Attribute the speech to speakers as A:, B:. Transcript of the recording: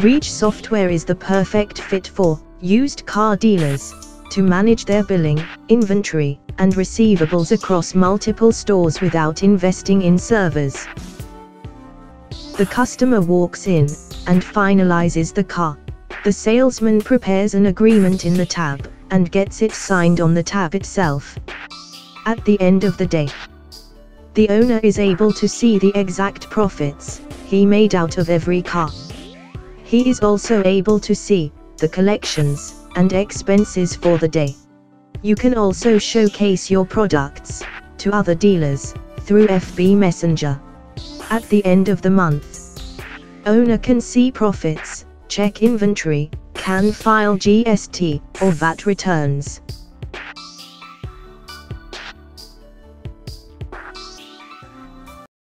A: Reach software is the perfect fit for used car dealers to manage their billing, inventory, and receivables across multiple stores without investing in servers. The customer walks in and finalizes the car. The salesman prepares an agreement in the tab and gets it signed on the tab itself. At the end of the day, the owner is able to see the exact profits he made out of every car. He is also able to see the collections and expenses for the day. You can also showcase your products to other dealers through FB Messenger. At the end of the month, owner can see profits, check inventory, can file GST or VAT returns.